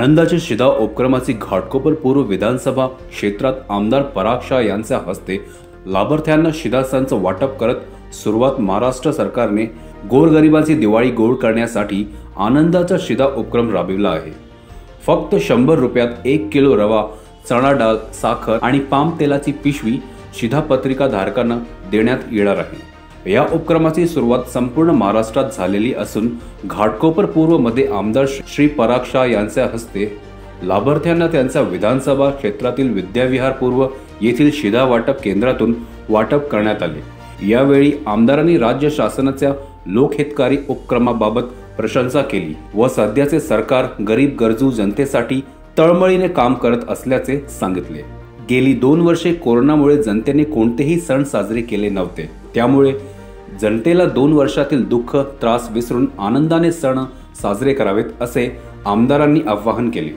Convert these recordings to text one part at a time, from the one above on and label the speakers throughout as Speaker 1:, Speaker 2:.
Speaker 1: आनंदाच्या शिदा उपक्रमाची घाटकोपर पूर्व विधानसभा क्षेत्रात आमदार पराग शाह यांच्या हस्ते लाभार्थ्यांना शिदासांचं वाटप करत सुरुवात महाराष्ट्र सरकारने गोरगरिबांची दिवाळी गोड करण्यासाठी आनंदाचा शिदा उपक्रम राबविला आहे. फक्त शंभर रुपयात एक किलो रवा चणा डाळ साखर आणि पाम तेलाची पिशवी शिधापत्रिका धारकांना देण्यात येणार आहे. या उपक्रमाची सुरुवात संपूर्ण महाराष्ट्रात झालेली असून घाटकोपर पूर्वमध्ये आमदार श्री पराग शाह यांच्या हस्ते लाभार्थ्यांना त्यांचा विधानसभा क्षेत्रातील विद्याविहार पूर्व येथील शिधा वाटप केंद्रातून वाटप करण्यात आले. यावेळी आमदारांनी राज्य शासनाच्या लोकहितकारी उपक्रमाबाबत प्रशंसा केली व सध्याचे सरकार गरीब गरजू जनतेसाठी तळमळीने काम करत असल्याचे सांगितले. गेली दोन वर्षे कोरोनामुळे जनतेने कोणतेही सण साजरे केले नव्हते. त्यामुळे जनतेला दोन वर्षातील दुःख त्रास विसरून आनंदाने सण साजरे करावेत असे आमदारांनी आवाहन केले.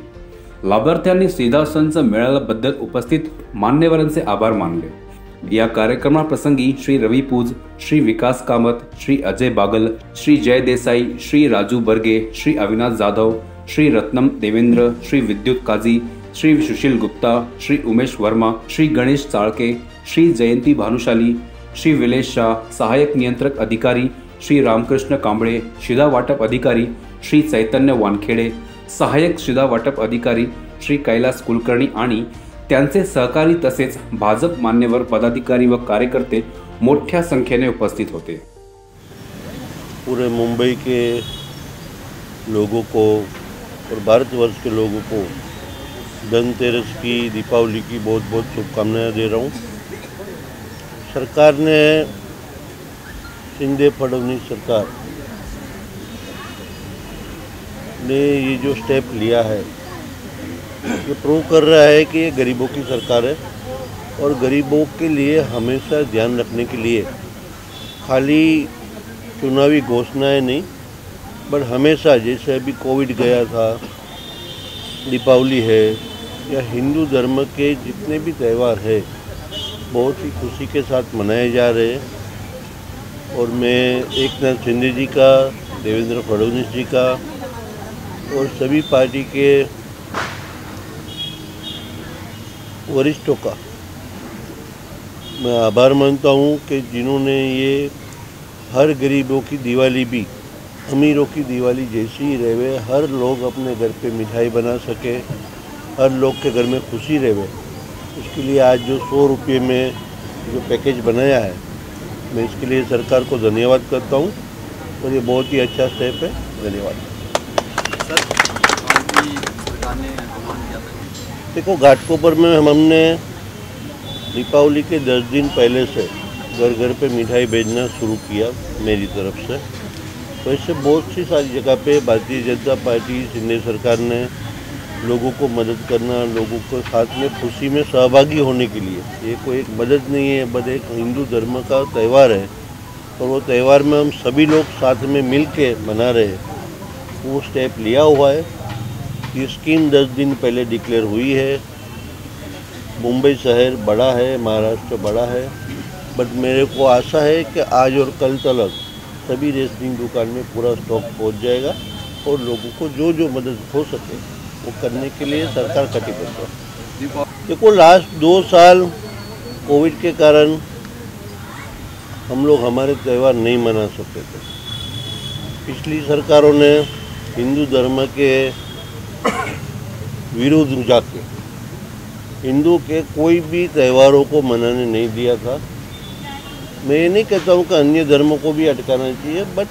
Speaker 1: लाभार्थ्यांनी सीधा सणचा मेळाव्याबद्दल उपस्थित मान्यवरांचे आभार मानले. या कार्यक्रमाप्रसंगी श्री रवी पूज श्री विकास कामत श्री अजय बागल श्री जय देसाई श्री राजू बर्गे श्री अविनाश जाधव श्री रत्नम देवेंद्र श्री विद्युत काझी श्री सुशील गुप्ता श्री उमेश वर्मा श्री गणेश चाळके श्री जयंती भानुशाली श्री विलेश शाह सहाय्यक नियंत्रक अधिकारी श्री रामकृष्ण कांबळे शिधा वाटप अधिकारी श्री चैतन्य वानखेडे सहाय्यक शिधा वाटप अधिकारी श्री कैलास कुलकर्णी आणि त्यांचे सहकारी तसेच भाजप मान्यवर पदाधिकारी व कार्यकर्ते मोठ्या संख्येने उपस्थित होते.
Speaker 2: पूरे मुंबई के लोगों को और भारतवर्ष के लोगों को धनतेरस की दीपावली की बहुत बहुत शुभकामनाएं दे रहा हूँ। सरकार ने शिंदे फडणवीस सरकार ने ये जो स्टेप लिया है, ये प्रूव कर रहा है कि ये गरीबों की सरकार है और गरीबों के लिए हमेशा ध्यान रखने के लिए खाली चुनावी घोषणाएँ नहीं, बट हमेशा जैसे अभी कोविड गया था, दीपावली है, या हिंदू धर्म के जितने भी त्यौहार है बहुत ही खुशी के साथ मनाए जा रहे हैं। और मैं एक नाथ शिंदे जी का, देवेंद्र फडणवीस जी का और सभी पार्टी के वरिष्ठों का मैं आभार मानता हूँ कि जिन्होंने ये हर गरीबों की दिवाली भी, अमीरों की दिवाली जैसी ही रहे, हर लोग अपने घर पे मिठाई बना सके, हर लोग के घर में खुशी रहे। उसके लिए आज जो सौ रुपये में जो पैकेज बनाया है, मैं इसके लिए सरकार को धन्यवाद करता हूँ और ये बहुत ही अच्छा स्टेप है। धन्यवाद। देखो, घाटकोपर में हम हमने दीपावली के दस दिन पहले से घर घर पे मिठाई भेजना शुरू किया मेरी तरफ़ से। तो इससे बहुत सी सारी जगह पे भारतीय जनता पार्टी, सिंधे सरकार ने लोगों को मदद करना, लोगों को साथ में खुशी में सहभागी होने के लिए। ये कोई एक मदद नहीं है, बस एक हिंदू धर्म का त्यौहार है। और वो त्यौहार में हम सभी लोग साथ में मिल के मना रहे हैं। वो स्टेप लिया हुआ है। ये स्कीम दस दिन पहले डिक्लेयर हुई है। मुंबई शहर बड़ा है, महाराष्ट्र बड़ा है। बट मेरे को आशा है कि आज और कल तक सभी रेसलिंग दुकान में पूरा स्टॉक पहुँच जाएगा और लोगों को जो जो मदद हो सके। वो करने के लिए सरकार कटिबद्ध है। देखो लास्ट दो साल कोविड के कारण हम लोग हमारे त्यौहार नहीं मना सकते थे। पिछली सरकारों ने हिंदू धर्म के विरुद्ध जाके हिंदू के कोई भी त्यौहारों को मनाने नहीं दिया था। मैं ये नहीं कहता हूँ कि अन्य धर्मों को भी अटकाना चाहिए बट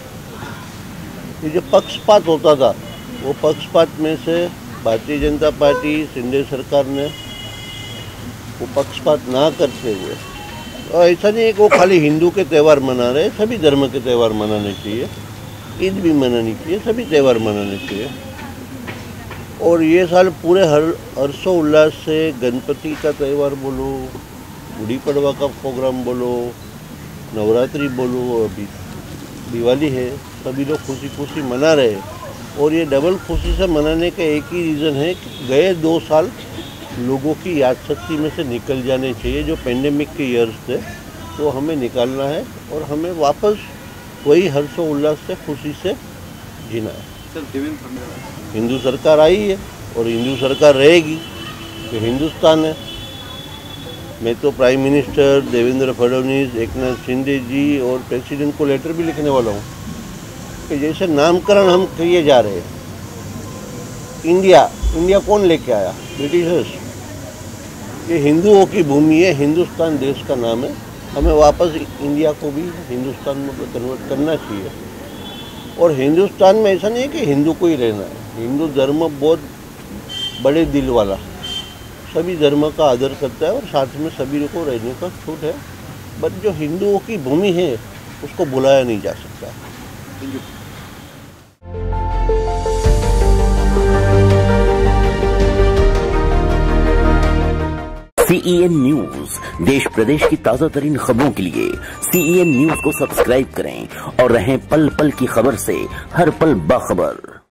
Speaker 2: ये जो पक्षपात होता था, वो पक्षपात में से भारतीय जनता पार्टी सिंधे सरकार ने वो पक्षपात ना करते हुए, और ऐसा नहीं है कि वो खाली हिंदू के त्यौहार मना रहे, सभी धर्म के त्यौहार मनाने चाहिए, ईद भी मनानी चाहिए, सभी त्यौहार मनाने चाहिए। और ये साल पूरे हर, हर्षोल्लास से गणपति का त्यौहार बोलो, गुड़ी पड़वा का प्रोग्राम बोलो, नवरात्रि बोलो अभी दिवाली है, सभी लोग खुशी खुशी मना रहे। हैं और ये डबल खुशी से मनाने का एक ही रीज़न है कि गए दो साल लोगों की याद शक्ति में से निकल जाने चाहिए जो पेंडेमिक के ईयर्स थे तो हमें निकालना है और हमें वापस वही हर्षोल्लास से खुशी से जीना है।
Speaker 3: सर देवेंद्र फडणवीस।
Speaker 2: हिंदू सरकार आई है और हिंदू सरकार रहेगी तो हिंदुस्तान है। मैं तो प्राइम मिनिस्टर देवेंद्र फडणवीस एक नाथ शिंदे जी और प्रेसिडेंट को लेटर भी लिखने वाला हूँ। कि जैसे नामकरण हम किए जा रहे हैं। इंडिया इंडिया कौन लेके आया? ब्रिटिशर्स। ये हिंदुओं की भूमि है, हिंदुस्तान देश का नाम है। हमें वापस इंडिया को भी हिंदुस्तान में कन्वर्ट करना चाहिए। और हिंदुस्तान में ऐसा नहीं है कि हिंदू को ही रहना है। हिंदू धर्म बहुत बड़े दिल वाला। सभी धर्म का आदर करता है और साथ में सभी को रहने का छूट है। बट जो हिंदुओं की भूमि है, उसको बुलाया नहीं जा सकता।
Speaker 4: सीईएन न्यूज़ देश प्रदेश की ताज़ा तरीन खबरों के लिए सीईएन न्यूज़ को सब्सक्राइब करें और रहें पल पल की खबर से हर पल बाखबर।